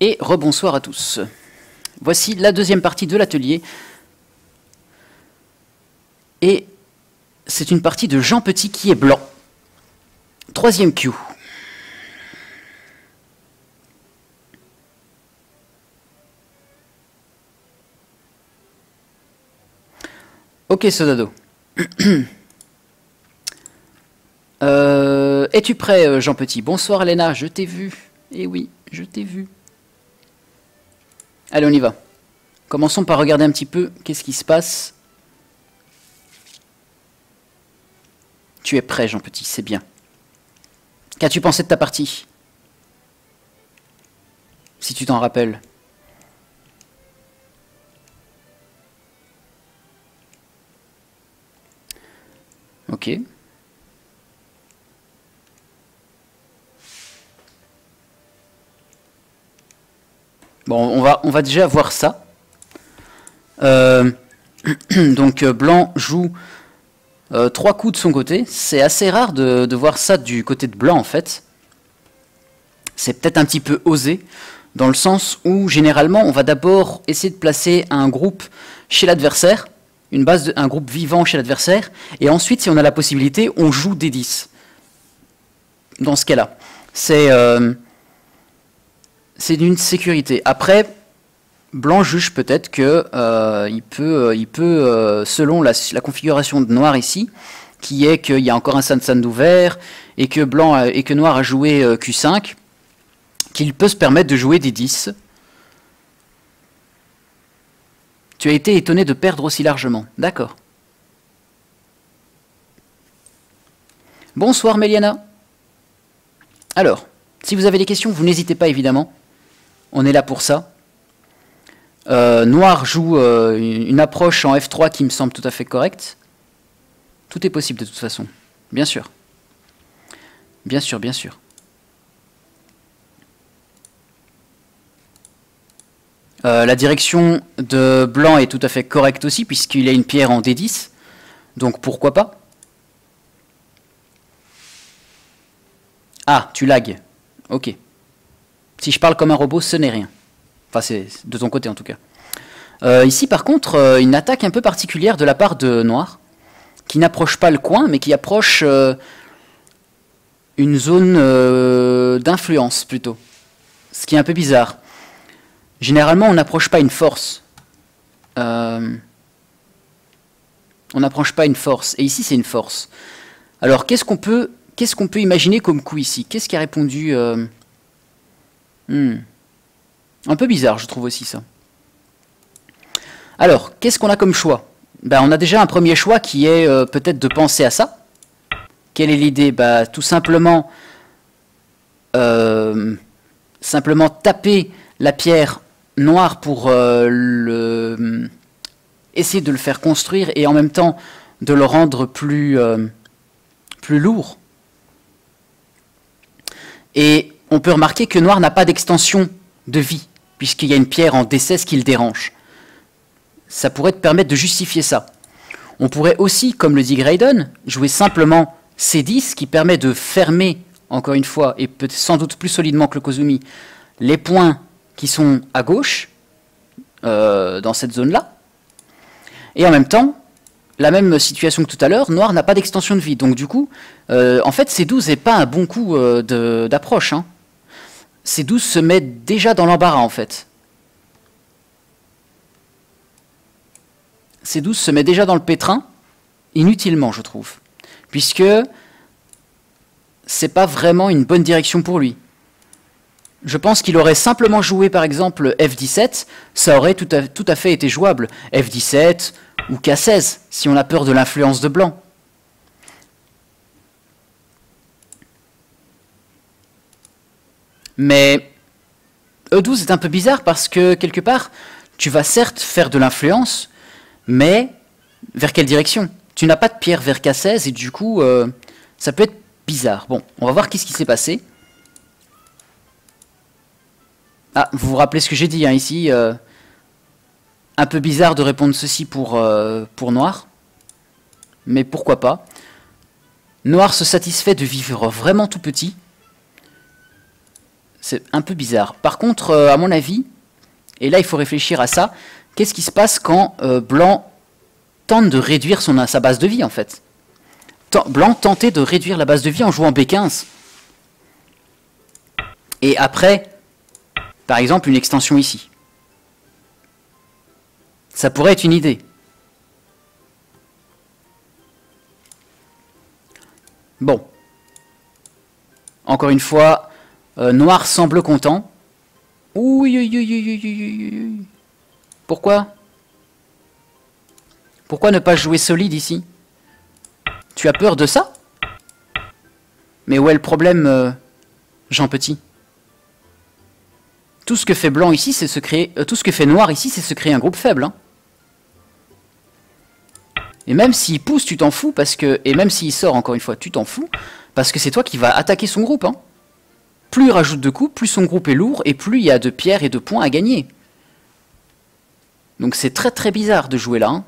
Et rebonsoir à tous. Voici la deuxième partie de l'atelier. Et c'est une partie de Jean Petit qui est blanc. Troisième cue. Ok, Sodado. Euh, Es-tu prêt, euh, Jean Petit? Bonsoir, Léna, je t'ai vu. Eh oui, je t'ai vu. Allez, on y va. Commençons par regarder un petit peu qu'est-ce qui se passe. Tu es prêt, Jean Petit, c'est bien. Qu'as-tu pensé de ta partie? Si tu t'en rappelles. Ok. Bon, on va, on va déjà voir ça. Euh, donc euh, blanc joue euh, trois coups de son côté. C'est assez rare de, voir ça du côté de blanc en fait. C'est peut-être un petit peu osé, dans le sens où généralement on va d'abord essayer de placer un groupe chez l'adversaire, une base de, un groupe vivant chez l'adversaire, et ensuite si on a la possibilité, on joue des 10. Dans ce cas-là. C'est c'est d'une sécurité. Après, Blanc juge peut-être que euh, il peut, peut euh, selon la, configuration de Noir ici, qui est qu'il y a encore un San ouvert et que Blanc et que Noir a joué euh, Q5, qu'il peut se permettre de jouer des 10. Tu as été étonné de perdre aussi largement. D'accord. Bonsoir Méliana. Alors, si vous avez des questions, vous n'hésitez pas évidemment. On est là pour ça. Euh, Noir joue euh, une approche en F3 qui me semble tout à fait correcte. Tout est possible de toute façon, bien sûr. Bien sûr, bien sûr. Euh, la direction de blanc est tout à fait correcte aussi, puisqu'il a une pierre en D10. Donc pourquoi pas? Ah, tu lagues. Ok. Si je parle comme un robot, ce n'est rien. Enfin, c'est de ton côté en tout cas. Euh, ici, par contre, euh, une attaque un peu particulière de la part de Noir, qui n'approche pas le coin, mais qui approche euh, une zone d'influence plutôt. Ce qui est un peu bizarre. Généralement, on n'approche pas une force. On n'approche pas une force. Et ici, c'est une force. Alors, qu'est-ce qu'on peut imaginer comme coup ici? Qu'est-ce qui a répondu Hmm. Un peu bizarre, je trouve aussi ça. Alors, qu'est-ce qu'on a comme choix? Ben, On a déjà un premier choix qui est euh, peut-être de penser à ça. Quelle est l'idée? Ben, Tout simplement, euh, simplement taper la pierre noire pour euh, essayer de le faire construire et en même temps de le rendre plus, plus lourd. Et on peut remarquer que noir n'a pas d'extension de vie, puisqu'il y a une pierre en D16 qui le dérange. Ça pourrait te permettre de justifier ça. On pourrait aussi, comme le dit Graydon, jouer simplement C10, qui permet de fermer, encore une fois, et peut sans doute plus solidement que le Kozumi, les points qui sont à gauche, euh, dans cette zone-là. Et en même temps, la même situation que tout à l'heure, noir n'a pas d'extension de vie. Donc du coup, euh, en fait, C12 n'est pas un bon coup euh, d'approche. Hein. C12 se met déjà dans l'embarras, en fait. C12 se met déjà dans le pétrin, inutilement, je trouve. Puisque c'est pas vraiment une bonne direction pour lui. Je pense qu'il aurait simplement joué, par exemple, F17, ça aurait tout à, tout à fait été jouable. F17, ou K16, si on a peur de l'influence de blanc. Mais E12 est un peu bizarre parce que, quelque part, tu vas certes faire de l'influence, mais vers quelle direction? Tu n'as pas de pierre vers K16 et du coup, euh, ça peut être bizarre. Bon, on va voir qu'est-ce qui s'est passé. Ah, vous vous rappelez ce que j'ai dit hein, ici euh, un peu bizarre de répondre ceci pour, euh, pour Noir, mais pourquoi pas? Noir se satisfait de vivre vraiment tout petit. C'est un peu bizarre. Par contre, euh, à mon avis, et là il faut réfléchir à ça, qu'est-ce qui se passe quand euh, blanc tente de réduire son, sa base de vie en fait? Blanc tentait de réduire la base de vie en jouant B15. Et après, par exemple, une extension ici. Ça pourrait être une idée. Bon. Encore une fois, euh, noir semble content. Oui, Pourquoi? Pourquoi ne pas jouer solide ici? Tu as peur de ça? Mais où est le problème, euh, Jean Petit? Tout ce que fait blanc ici, c'est se créer... Euh, tout ce que fait noir ici, c'est se créer un groupe faible. Hein. Et même s'il pousse, tu t'en fous, parce que... Et même s'il sort, encore une fois, tu t'en fous, parce que c'est toi qui vas attaquer son groupe. Hein. Plus il rajoute de coups, plus son groupe est lourd, et plus il y a de pierres et de points à gagner. Donc c'est très très bizarre de jouer là. Hein.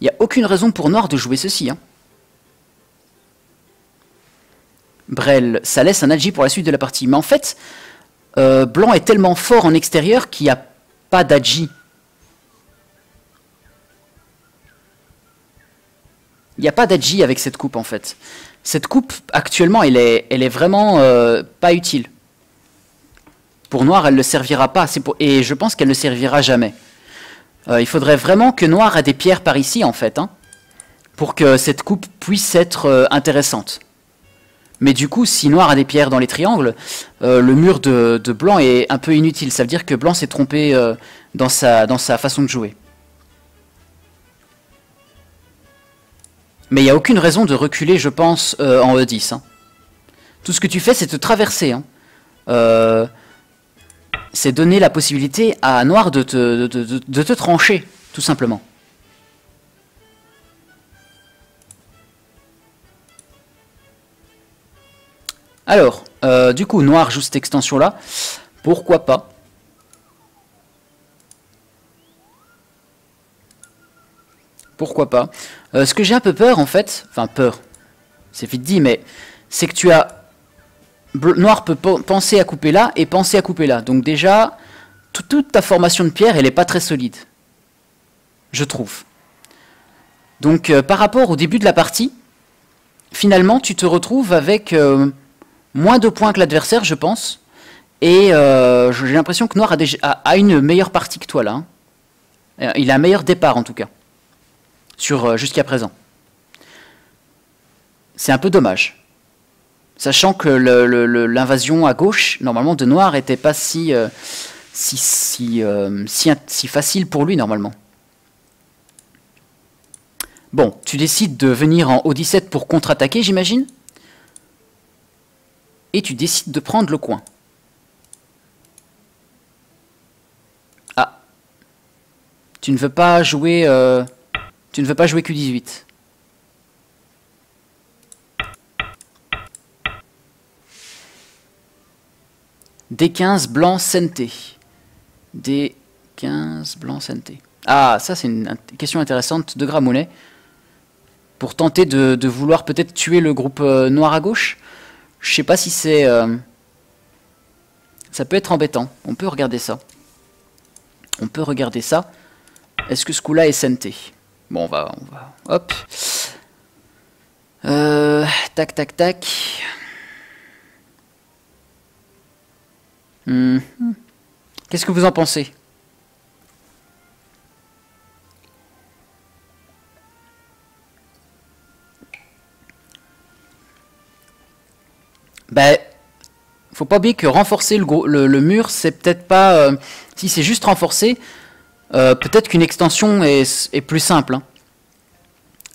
Il n'y a aucune raison pour Noir de jouer ceci. Hein. Brel, ça laisse un agi pour la suite de la partie. Mais en fait, euh, Blanc est tellement fort en extérieur qu'il n'y a pas d'agi Il n'y a pas d'Adji avec cette coupe en fait. Cette coupe, actuellement, elle est, vraiment euh, pas utile. Pour Noir, elle ne servira pas. Et je pense qu'elle ne servira jamais. Euh, il faudrait vraiment que Noir ait des pierres par ici, en fait, hein, pour que cette coupe puisse être euh, intéressante. Mais du coup, si Noir a des pierres dans les triangles, le mur de, Blanc est un peu inutile. Ça veut dire que Blanc s'est trompé dans sa façon de jouer. Mais il n'y a aucune raison de reculer, je pense, euh, en E10. Hein. Tout ce que tu fais, c'est te traverser. Hein. Euh, c'est donner la possibilité à Noir de te, trancher, tout simplement. Alors, euh, du coup, Noir joue cette extension-là. Pourquoi pas? Pourquoi pas euh, Ce que j'ai un peu peur, en fait, enfin peur, c'est vite dit, mais c'est que tu as... Noir peut penser à couper là et penser à couper là. Donc déjà, toute ta formation de pierre, elle n'est pas très solide. Je trouve. Donc euh, par rapport au début de la partie, finalement, tu te retrouves avec euh, moins de points que l'adversaire, je pense. Et j'ai l'impression que Noir a, une meilleure partie que toi là. Hein. Il a un meilleur départ en tout cas sur euh, jusqu'à présent. C'est un peu dommage. Sachant que l'invasion à gauche, normalement, de Noir n'était pas si, euh, si, euh, si, facile pour lui, normalement. Bon, tu décides de venir en O17 pour contre-attaquer, j'imagine? Et tu décides de prendre le coin. Ah. Tu ne veux pas jouer... Tu ne veux pas jouer Q18. D15 blanc Senté. D15 blanc Senté. Ah, ça c'est une question intéressante de Gramounet. Pour tenter de, vouloir peut-être tuer le groupe euh, noir à gauche. Je sais pas si c'est... Euh, ça peut être embêtant. On peut regarder ça. On peut regarder ça. Est-ce que ce coup-là est Senté Bon, on va, on va, hop. Euh, tac, tac, tac. Hmm. Qu'est-ce que vous en pensez? Ben, faut pas oublier que renforcer le, le, mur, c'est peut-être pas... Euh, si c'est juste renforcer, euh, peut-être qu'une extension est, plus simple. Hein.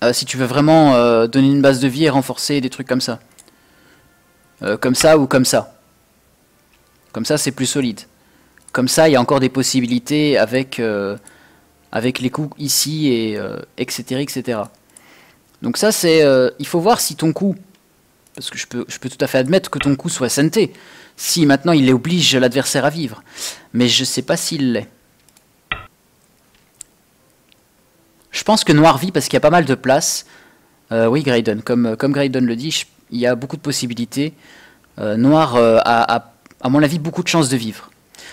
Euh, si tu veux vraiment euh, donner une base de vie et renforcer des trucs comme ça. comme ça ou comme ça. Comme ça, c'est plus solide. Comme ça, il y a encore des possibilités avec, avec les coups ici, et etc., etc. Donc ça, c'est... il faut voir si ton coup... Parce que je peux, je peux tout à fait admettre que ton coup soit santé. Si maintenant il oblige l'adversaire à vivre. Mais je ne sais pas s'il l'est. Je pense que Noir vit parce qu'il y a pas mal de place. Euh, oui, Graydon, comme, comme Graydon le dit, il y a beaucoup de possibilités. Euh, Noir euh, a, à mon avis, beaucoup de chances de vivre.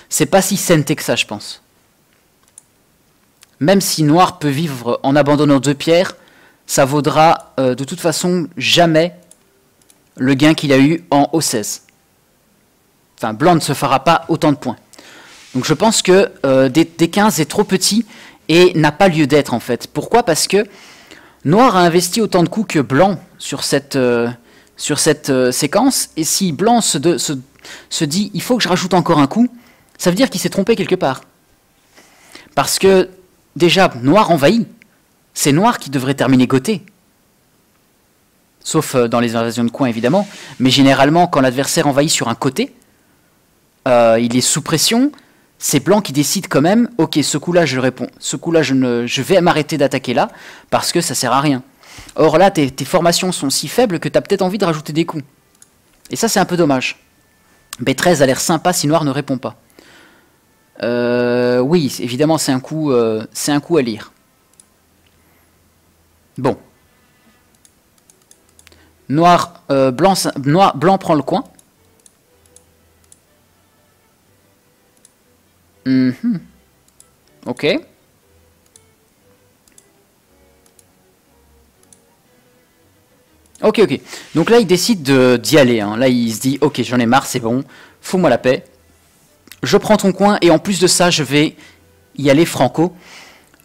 C'est pas si sainté que ça, je pense. Même si noir peut vivre en abandonnant deux pierres, ça vaudra euh, de toute façon jamais le gain qu'il a eu en O16. Enfin, blanc ne se fera pas autant de points. Donc je pense que euh, D15 est trop petit et n'a pas lieu d'être en fait. Pourquoi? Parce que Noir a investi autant de coups que Blanc sur cette, euh, euh, séquence, et si Blanc se, se, dit il faut que je rajoute encore un coup, ça veut dire qu'il s'est trompé quelque part. Parce que déjà, Noir envahit. C'est Noir qui devrait terminer Gothé. Sauf dans les invasions de coins évidemment, mais généralement quand l'adversaire envahit sur un côté, il est sous pression, c'est Blanc qui décide quand même, ok, ce coup-là je réponds, ce coup-là je, vais m'arrêter d'attaquer là, parce que ça sert à rien. Or là, tes, formations sont si faibles que tu peut-être envie de rajouter des coups. Et ça, c'est un peu dommage. B13 a l'air sympa si Noir ne répond pas. Euh, oui, évidemment, c'est un, coup, euh, un coup à lire. Bon. Noir, euh, blanc prend le coin. Mhm. Ok. Ok, ok. Donc là, il décide d'y aller. Hein. Là, il se dit, ok, j'en ai marre, c'est bon, fous-moi la paix. Je prends ton coin, et en plus de ça, je vais y aller franco.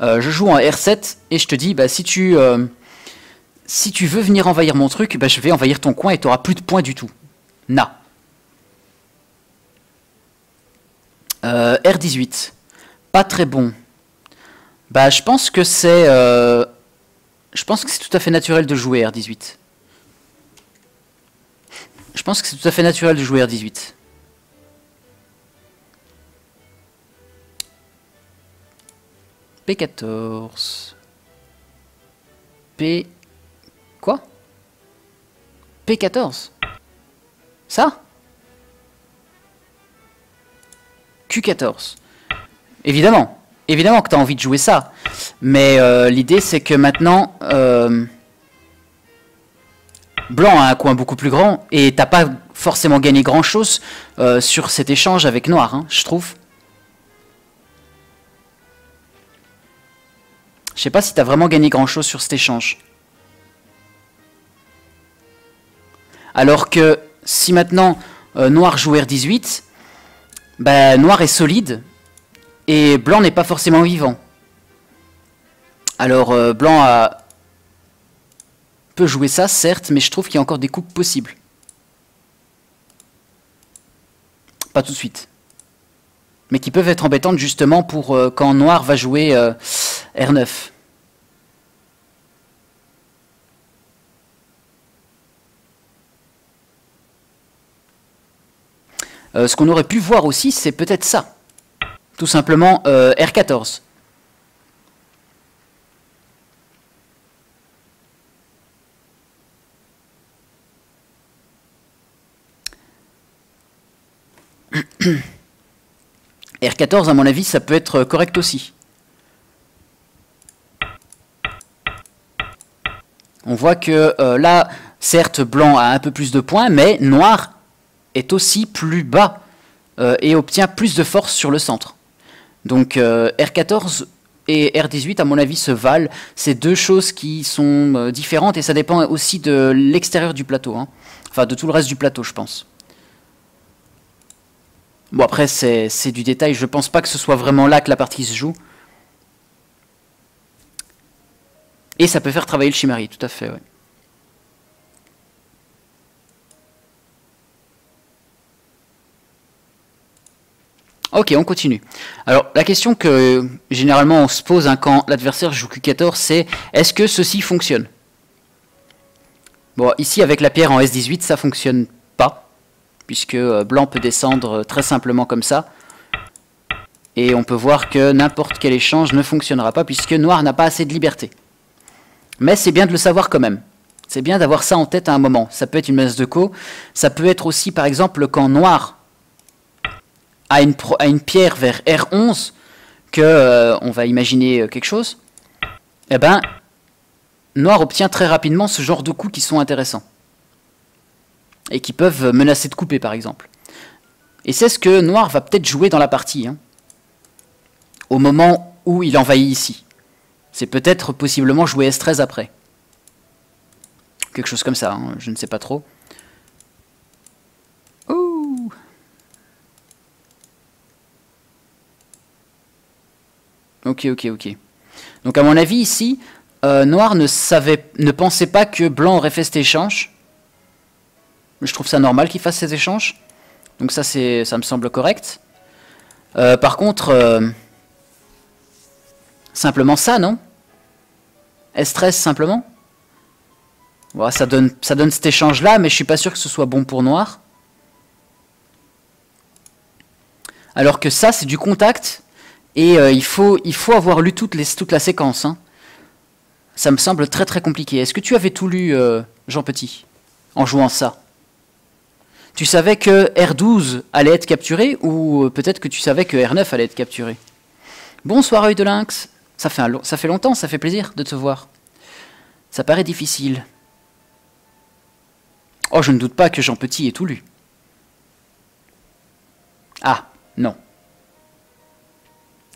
Euh, je joue en R7, et je te dis, bah, si tu, euh, si tu veux venir envahir mon truc, bah, je vais envahir ton coin, et tu n'auras plus de points du tout. Na. Euh, R18. Pas très bon. Bah, je pense que c'est. Euh, je pense que c'est tout à fait naturel de jouer R18. Je pense que c'est tout à fait naturel de jouer R18. P14. P... Quoi? P14 Ça? Q14. Évidemment, évidemment que tu as envie de jouer ça. Mais euh, l'idée, c'est que maintenant, euh, Blanc a un coin beaucoup plus grand et t'as pas forcément gagné grand-chose euh, sur cet échange avec Noir, hein, je trouve. Je sais pas si tu as vraiment gagné grand-chose sur cet échange. Alors que si maintenant Noir joue R18, bah, noir est solide et blanc n'est pas forcément vivant. Alors euh, blanc a... peut jouer ça, certes, mais je trouve qu'il y a encore des coupes possibles. Pas tout de suite. Mais qui peuvent être embêtantes justement pour euh, quand noir va jouer euh, R9. Euh, ce qu'on aurait pu voir aussi, c'est peut-être ça. Tout simplement euh, R14. R14, à mon avis, ça peut être correct aussi. On voit que euh, là, certes, blanc a un peu plus de points, mais noir est aussi plus bas euh, et obtient plus de force sur le centre. Donc euh, R14 et R18, à mon avis, se valent. C'est deux choses qui sont euh, différentes et ça dépend aussi de l'extérieur du plateau. Hein. Enfin, de tout le reste du plateau, je pense. Bon, après, c'est du détail. Je pense pas que ce soit vraiment là que la partie se joue. Et ça peut faire travailler le Chimari, tout à fait. Ok, on continue. Alors, la question que généralement on se pose hein, quand l'adversaire joue Q14, c'est est-ce que ceci fonctionne? Bon, ici avec la pierre en S18, ça fonctionne pas, puisque euh, blanc peut descendre euh, très simplement comme ça. Et on peut voir que n'importe quel échange ne fonctionnera pas, puisque noir n'a pas assez de liberté. Mais c'est bien de le savoir quand même. C'est bien d'avoir ça en tête à un moment. Ça peut être une menace de co, ça peut être aussi par exemple quand noir à une, pierre vers R11, que euh, on va imaginer euh, quelque chose, eh ben, Noir obtient très rapidement ce genre de coups qui sont intéressants. Et qui peuvent menacer de couper, par exemple. Et c'est ce que Noir va peut-être jouer dans la partie. Hein. Au moment où il envahit ici. C'est peut-être possiblement jouer S13 après. Quelque chose comme ça, hein, je ne sais pas trop. Ok, ok, ok. Donc à mon avis ici, euh, Noir ne, pensait pas que Blanc aurait fait cet échange. Je trouve ça normal qu'il fasse ces échanges. Donc ça, ça me semble correct. Euh, par contre, euh, simplement ça, non? S13 simplement? Voilà, ça, donne, ça donne cet échange-là, mais je suis pas sûr que ce soit bon pour Noir. Alors que ça, c'est du contact, et euh, il, faut, avoir lu toute, toute la séquence. Hein. Ça me semble très très compliqué. Est-ce que tu avais tout lu, Jean Petit, en jouant ça? Tu savais que R12 allait être capturé ou euh, peut-être que tu savais que R9 allait être capturé? Bonsoir œil de lynx. Ça fait, ça fait longtemps, ça fait plaisir de te voir. Ça paraît difficile. Oh, je ne doute pas que Jean Petit ait tout lu. Ah, non.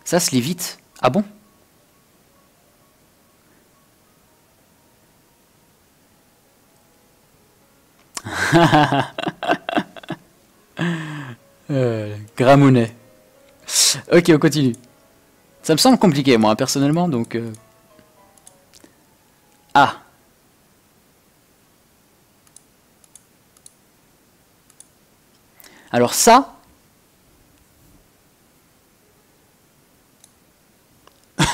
Ça se lit vite. Ah bon? Euh, Gramounet. Ok, on continue. Ça me semble compliqué, moi, personnellement, donc... Euh. Ah Alors ça...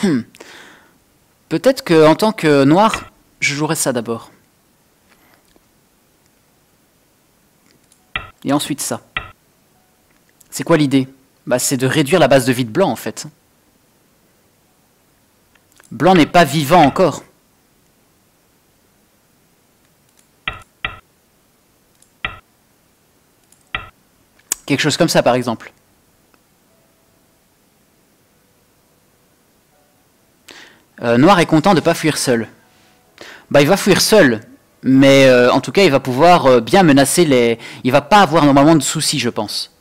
Peut-être que en tant que noir, je jouerai ça d'abord. Et ensuite ça. C'est quoi l'idée? Bah, C'est de réduire la base de vie de blanc en fait. Blanc n'est pas vivant encore. Quelque chose comme ça par exemple. Euh, Noir est content de ne pas fuir seul. Bah il va fuir seul, mais euh, en tout cas, il va pouvoir euh, bien menacer les... Il va pas avoir normalement de soucis, je pense.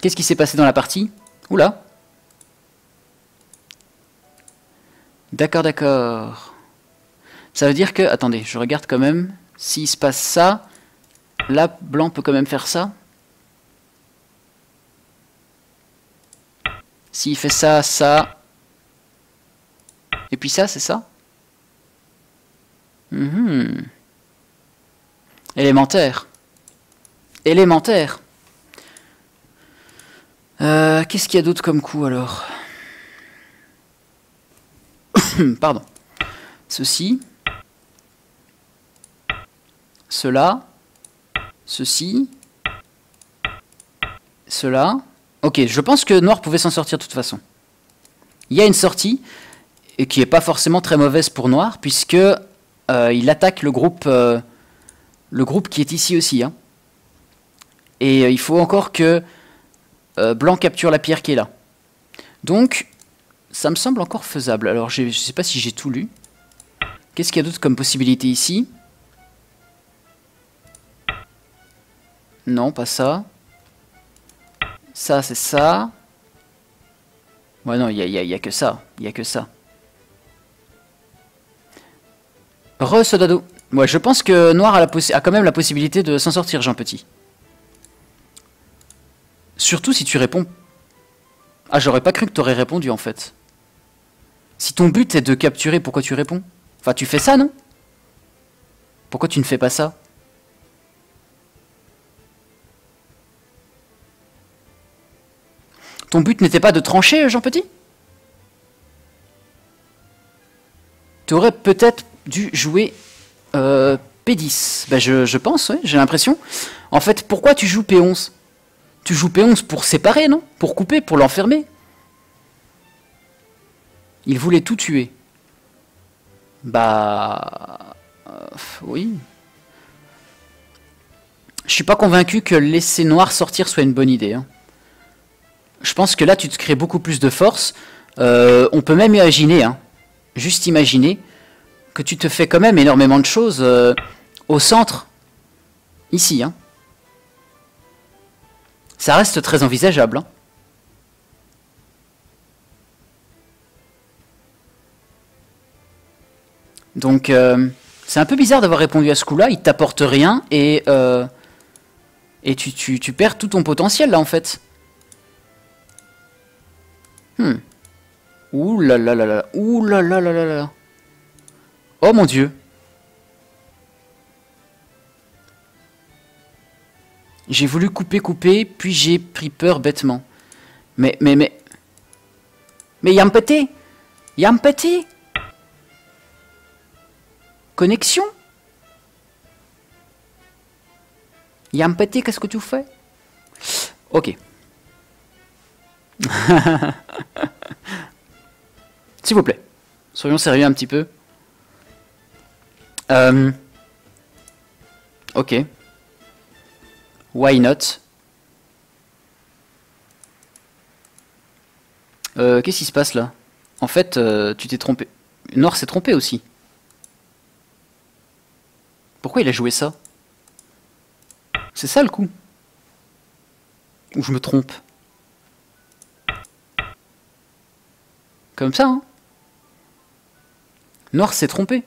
Qu'est-ce qui s'est passé dans la partie? Oula D'accord, d'accord. Ça veut dire que... Attendez, je regarde quand même. S'il se passe ça, là, blanc peut quand même faire ça. S'il fait ça, ça... Et puis ça, c'est ça Mhm. Élémentaire. Élémentaire. Euh, qu'est-ce qu'il y a d'autre comme coup alors Pardon. Ceci. Cela. Ceci. Cela. Ok, je pense que Noir pouvait s'en sortir de toute façon. Il y a une sortie, et qui n'est pas forcément très mauvaise pour Noir, puisque euh, il attaque le groupe, euh, le groupe qui est ici aussi. Hein. Et euh, il faut encore que Blanc capture la pierre qui est là. Donc, ça me semble encore faisable. Alors, je ne sais pas si j'ai tout lu. Qu'est-ce qu'il y a d'autre comme possibilité ici? Non, pas ça. Ça, c'est ça. Ouais, non, il n'y a, a que ça. Il n'y a que ça. Re Sodado. Ouais, je pense que Noir a, quand même la possibilité de s'en sortir, Jean Petit. Surtout si tu réponds... Ah, j'aurais pas cru que t'aurais répondu, en fait. Si ton but est de capturer, pourquoi tu réponds? Enfin, tu fais ça, non? Pourquoi tu ne fais pas ça? Ton but n'était pas de trancher, Jean Petit? Tu aurais peut-être dû jouer euh, P10 ben je, je, pense, j'ai l'impression. En fait, pourquoi tu joues P11 Tu joues P11 pour séparer, non? Pour couper, pour l'enfermer? Il voulait tout tuer. Bah... Euh, oui. Je suis pas convaincu que laisser Noir sortir soit une bonne idée. Hein. Je pense que là, tu te crées beaucoup plus de force. Euh, on peut même imaginer, hein, juste imaginer, que tu te fais quand même énormément de choses euh, au centre, ici. Hein. Ça reste très envisageable. Hein. Donc, euh, c'est un peu bizarre d'avoir répondu à ce coup-là. Il t'apporte rien et, euh, et tu, tu, perds tout ton potentiel, là, en fait. Hmm. Ouh là là là là. Ouh là là là là là. Oh mon dieu. J'ai voulu couper, couper, puis j'ai pris peur bêtement. Mais, mais, mais... Mais y'a un petit Y'a Connexion Y'a un petit, qu'est-ce que tu fais? Ok. S'il vous plaît, soyons sérieux un petit peu. Euh, ok. Why not? Euh, Qu'est-ce qui se passe là? En fait, euh, tu t'es trompé. Noir s'est trompé aussi. Pourquoi il a joué ça? C'est ça le coup Ou je me trompe? Comme ça, hein Noir s'est trompé.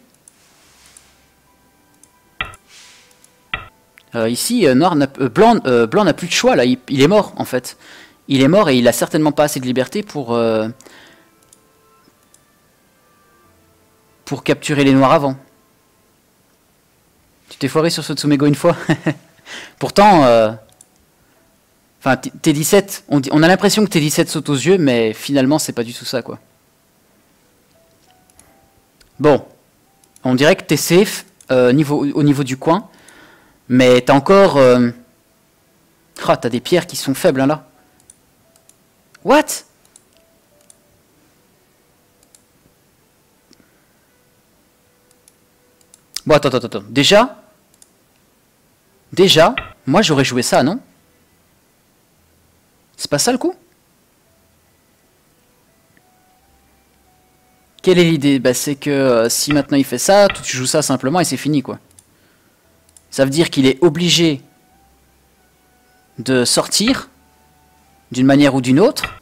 Euh, ici, euh, Noir euh, Blanc, n'a plus de choix, là. Il, il, est mort, en fait. Il est mort et il a certainement pas assez de liberté pour... pour capturer les Noirs avant. Tu t'es foiré sur ce Tsumego une fois? Pourtant... Enfin, T17, on, on a l'impression que T17 saute aux yeux, mais finalement, c'est pas du tout ça, quoi. Bon, on dirait que t'es safe niveau, au niveau du coin. Mais t'as encore... Oh, t'as des pierres qui sont faibles, hein, là. What? Bon, attends, attends, attends. Déjà Déjà, moi j'aurais joué ça, non? C'est pas ça le coup? Quelle est l'idée? Bah, C'est que euh, si maintenant il fait ça, tu joues ça simplement et c'est fini, quoi. Ça veut dire qu'il est obligé de sortir d'une manière ou d'une autre.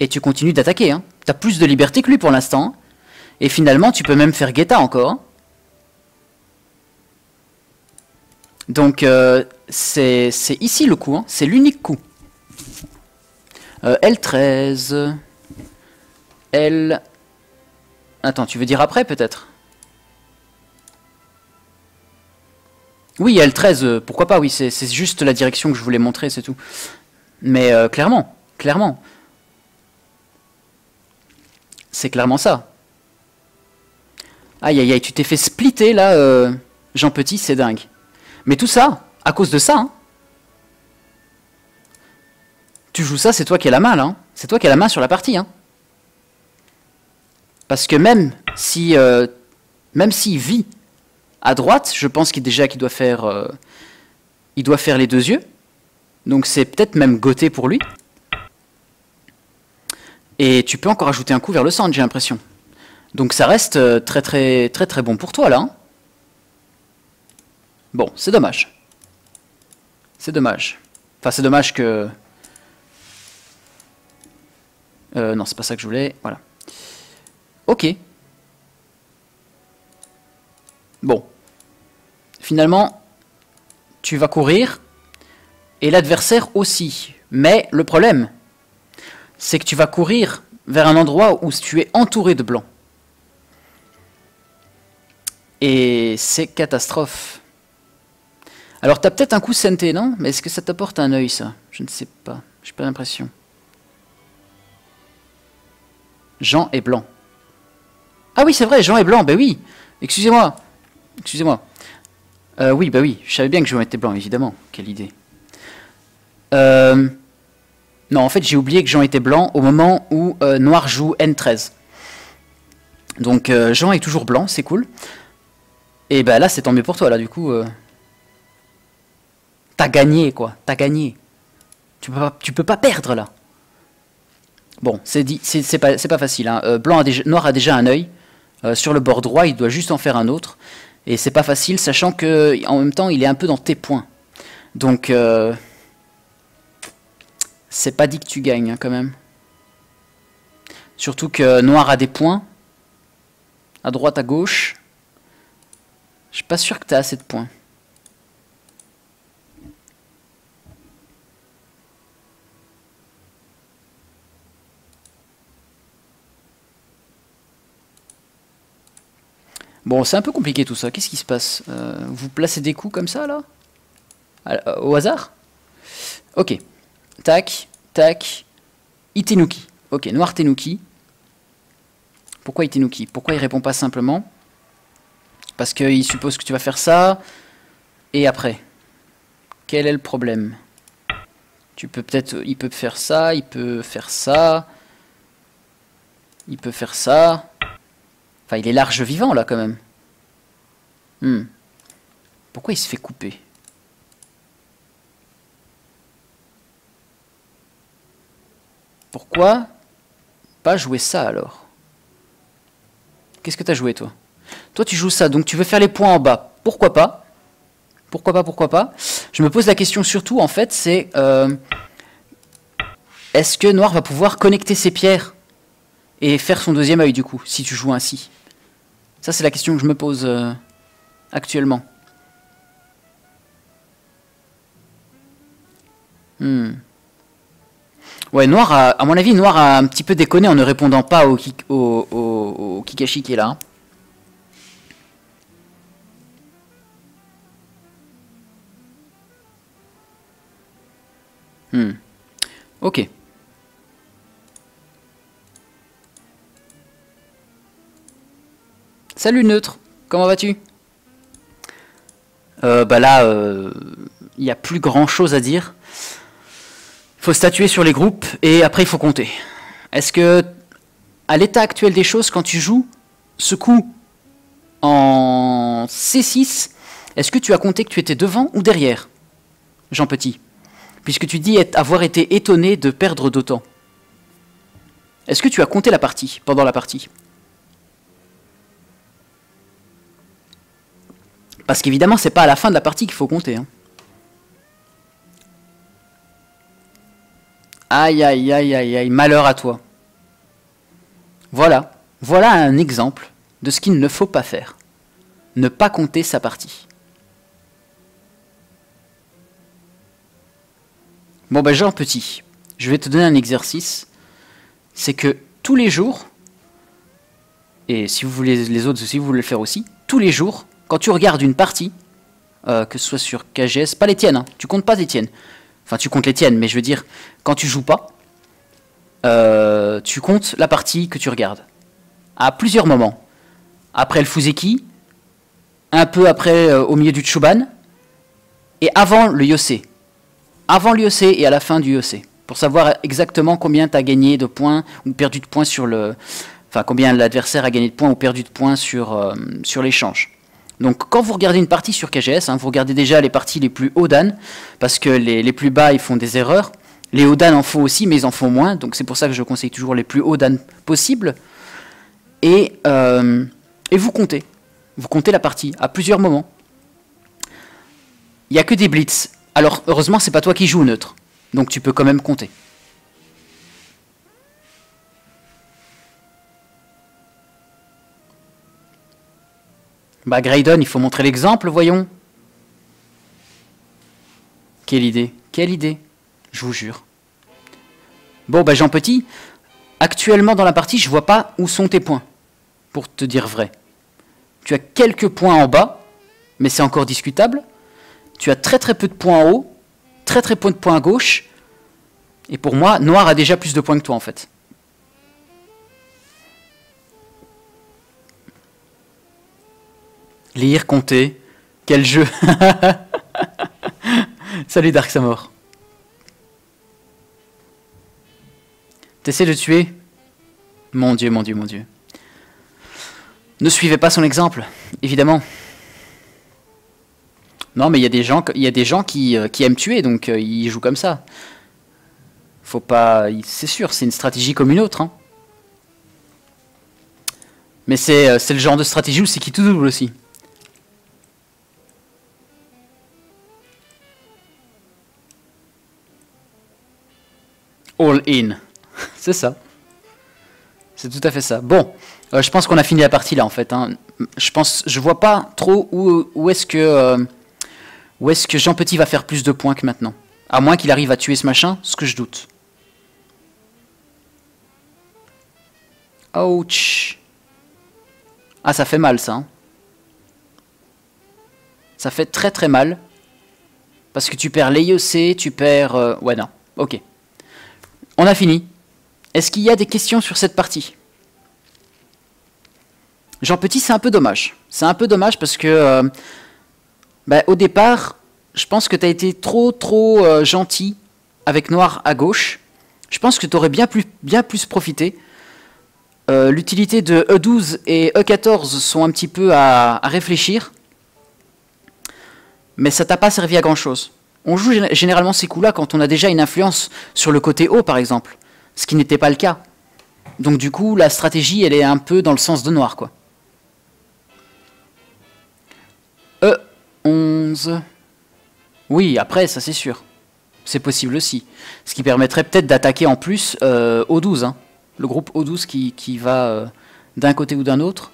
Et tu continues d'attaquer. Hein. Tu as plus de liberté que lui pour l'instant. Et finalement, tu peux même faire Guetta encore. Donc, euh, c'est ici le coup. Hein. C'est l'unique coup. Euh, L13. L... Attends, tu veux dire après peut-être? Oui, L13, euh, pourquoi pas, oui, c'est juste la direction que je voulais montrer, c'est tout. Mais euh, clairement, clairement. C'est clairement ça. Aïe aïe aïe, tu t'es fait splitter là, euh, Jean Petit, c'est dingue. Mais tout ça, à cause de ça. Hein. Tu joues ça, c'est toi qui as la main là. Hein. C'est toi qui as la main sur la partie. Hein. Parce que même si, même s'il vit à droite, je pense qu'il déjà qu'il doit faire, euh, il doit faire les deux yeux. Donc c'est peut-être même goté pour lui. Et tu peux encore ajouter un coup vers le centre, j'ai l'impression. Donc ça reste euh, très très très très bon pour toi là. Hein. bon, c'est dommage. C'est dommage. Enfin, c'est dommage que. Euh, non, c'est pas ça que je voulais. Voilà. Ok. Bon finalement, tu vas courir, et l'adversaire aussi. Mais le problème, c'est que tu vas courir vers un endroit où tu es entouré de blancs. Et c'est catastrophe. Alors, tu as peut-être un coup senté, non? Mais est-ce que ça t'apporte un œil, ça? Je ne sais pas. J'ai pas l'impression. Jean est blanc. Ah oui, c'est vrai, Jean est blanc. Ben oui. Excusez-moi. Excusez-moi. Euh, oui, bah oui, je savais bien que je mettais blanc, évidemment. Quelle idée. Euh, non, en fait, j'ai oublié que Jean était blanc au moment où euh, Noir joue N13. Donc, Jean est toujours blanc, c'est cool. Et bah là, c'est tant mieux pour toi, là, du coup. T'as gagné, quoi. T'as gagné. Tu peux, pas, perdre, là. Bon, c'est pas, facile. Hein. Blanc a Noir a déjà un œil. sur le bord droit, il doit juste en faire un autre. Et c'est pas facile, sachant que en même temps, il est un peu dans tes points. Donc, euh, c'est pas dit que tu gagnes hein, quand même. Surtout que noir a des points. À droite, à gauche. Je suis pas sûr que tu as assez de points. Bon, c'est un peu compliqué tout ça. Qu'est-ce qui se passe euh, Vous placez des coups comme ça, là? Euh, Au hasard? Ok. Tac, tac. Itenuki. Ok, noir Tenuki. Pourquoi Itenuki? Pourquoi il répond pas simplement? Parce qu'il suppose que tu vas faire ça. Et après? Quel est le problème? Tu peux peut-être... Il peut faire ça, il peut faire ça. Il peut faire ça. Enfin, il est large vivant, là, quand même. Hmm. Pourquoi il se fait couper? Pourquoi pas jouer ça, alors? Qu'est-ce que tu as joué, toi? Toi, tu joues ça, donc tu veux faire les points en bas. Pourquoi pas? Pourquoi pas, pourquoi pas? Je me pose la question surtout, en fait, c'est... Euh, est-ce que Noir va pouvoir connecter ses pierres? Et faire son deuxième œil du coup, si tu joues ainsi Ça c'est la question que je me pose euh, actuellement. Hmm. Ouais, Noir, a, à mon avis, Noir a un petit peu déconné en ne répondant pas au, Kikashi qui est là. Hmm. Ok. Salut neutre, comment vas-tu? Euh, Bah là, il euh, n'y a plus grand chose à dire. Il faut statuer sur les groupes et après il faut compter. Est-ce que, à l'état actuel des choses, quand tu joues ce coup en C6, est-ce que tu as compté que tu étais devant ou derrière, Jean Petit? Puisque tu dis avoir été étonné de perdre d'autant. Est-ce que tu as compté la partie, pendant la partie? Parce qu'évidemment, c'est pas à la fin de la partie qu'il faut compter. Hein. Aïe, aïe, aïe, aïe, aïe, malheur à toi. Voilà, voilà un exemple de ce qu'il ne faut pas faire. Ne pas compter sa partie. Bon ben Jean Petit, je vais te donner un exercice. C'est que tous les jours, et si vous voulez les autres aussi, vous voulez le faire aussi, tous les jours, quand tu regardes une partie, euh, que ce soit sur KGS, pas les tiennes, hein, tu comptes pas les tiennes. Enfin, tu comptes les tiennes, mais je veux dire, quand tu joues pas, euh, tu comptes la partie que tu regardes. À plusieurs moments. Après le Fuzeki, un peu après euh, au milieu du Chuban, et avant le Yose. Avant le Yose et à la fin du Yose. Pour savoir exactement combien tu as gagné de points ou perdu de points sur le. Enfin, combien l'adversaire a gagné de points ou perdu de points sur, sur l'échange. Donc quand vous regardez une partie sur KGS, hein, vous regardez déjà les parties les plus hauts dan, parce que les, plus bas ils font des erreurs. Les hauts dan en font aussi, mais ils en font moins. Donc c'est pour ça que je conseille toujours les plus hauts dan possibles. Et, euh, et vous comptez. Vous comptez la partie à plusieurs moments. Il n'y a que des blitz. Alors heureusement c'est pas toi qui joues neutre. Donc tu peux quand même compter. Bah Graydon, il faut montrer l'exemple, voyons. Quelle idée Quelle idée Je vous jure. Bon, bah Jean Petit, actuellement dans la partie, je vois pas où sont tes points, pour te dire vrai. Tu as quelques points en bas, mais c'est encore discutable. Tu as très très peu de points en haut, très très peu de points à gauche. Et pour moi, Noir a déjà plus de points que toi en fait. Lire, compter. Quel jeu Salut Dark Samor. T'essaies de tuer? Mon Dieu, mon Dieu, mon Dieu. Ne suivez pas son exemple, évidemment. Non, mais il y a des gens, qui, euh, qui aiment tuer, donc euh, ils jouent comme ça. Faut pas, c'est sûr, c'est une stratégie comme une autre. Hein. Mais euh, c'est le genre de stratégie où c'est qui tout double aussi. All in. C'est ça. C'est tout à fait ça. Bon, euh, je pense qu'on a fini la partie là en fait. Hein. Je pense, je vois pas trop où, où est-ce que euh, est-ce que Jean Petit va faire plus de points que maintenant. À moins qu'il arrive à tuer ce machin, ce que je doute. Ouch. Ah, ça fait mal ça. Hein. Ça fait très très mal. Parce que tu perds l'EIOC, tu perds... Euh, ouais, non. Ok. On a fini. Est-ce qu'il y a des questions sur cette partie? Jean Petit, c'est un peu dommage. C'est un peu dommage parce que... Euh, bah, au départ, je pense que tu as été trop trop euh, gentil avec Noir à gauche. Je pense que tu aurais bien plus, bien plus profité. L'utilité de E12 et E14 sont un petit peu à réfléchir mais ça t'a pas servi à grand chose. On joue généralement ces coups-là quand on a déjà une influence sur le côté haut, par exemple, ce qui n'était pas le cas. Donc du coup, la stratégie, elle est un peu dans le sens de noir, quoi. E11. Oui, après, ça c'est sûr. C'est possible aussi. Ce qui permettrait peut-être d'attaquer en plus euh, O12, hein. le groupe O12 qui, qui va euh, d'un côté ou d'un autre.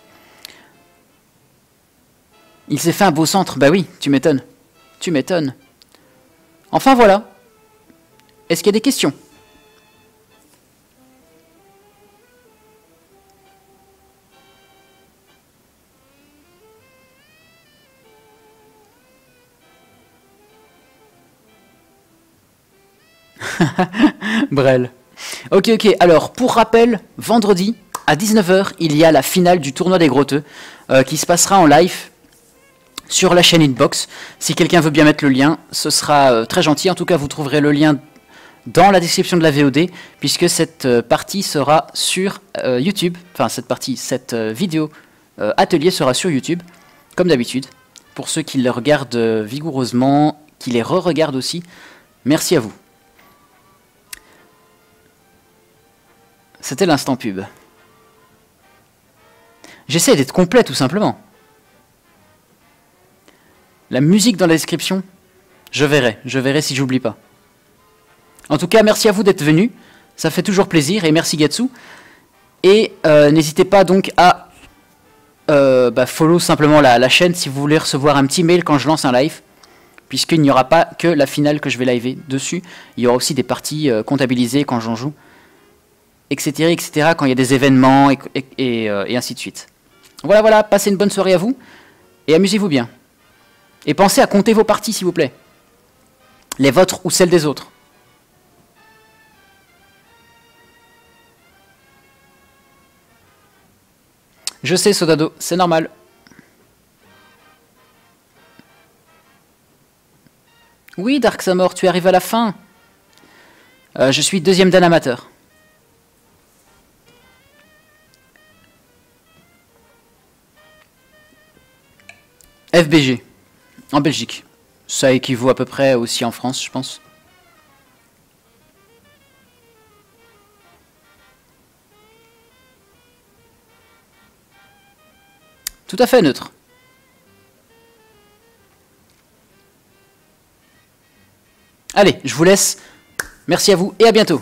Il s'est fait un beau centre, bah oui, tu m'étonnes. Tu m'étonnes. Enfin voilà. Est-ce qu'il y a des questions? Brel. Ok, ok. Alors, pour rappel, vendredi, à 19h, il y a la finale du tournoi des Grotteux euh, qui se passera en live sur la chaîne Inbox. Si quelqu'un veut bien mettre le lien, ce sera euh, très gentil. En tout cas, vous trouverez le lien dans la description de la VOD, puisque cette euh, partie sera sur euh, YouTube. Enfin, cette partie, cette vidéo atelier sera sur YouTube, comme d'habitude. Pour ceux qui le regardent vigoureusement, qui les re-regardent aussi, merci à vous. C'était l'instant pub. J'essaie d'être complet tout simplement. La musique dans la description Je verrai, je verrai si j'oublie pas. En tout cas, merci à vous d'être venu. Ça fait toujours plaisir et merci Gatsu. Et euh, n'hésitez pas donc à euh, bah, follow simplement la, chaîne si vous voulez recevoir un petit mail quand je lance un live. Puisqu'il n'y aura pas que la finale que je vais liver dessus. Il y aura aussi des parties euh, comptabilisées quand j'en joue. Etc. etc. quand il y a des événements et ainsi de suite. Voilà, voilà. Passez une bonne soirée à vous. Et amusez-vous bien. Et pensez à compter vos parties, s'il vous plaît. Les vôtres ou celles des autres. Je sais, Sodado, c'est normal. Oui, Dark Samor, tu arrives à la fin. Euh, je suis deuxième dan amateur. FBG. En Belgique. Ça équivaut à peu près aussi en France, je pense. Tout à fait neutre. Allez, je vous laisse. Merci à vous et à bientôt.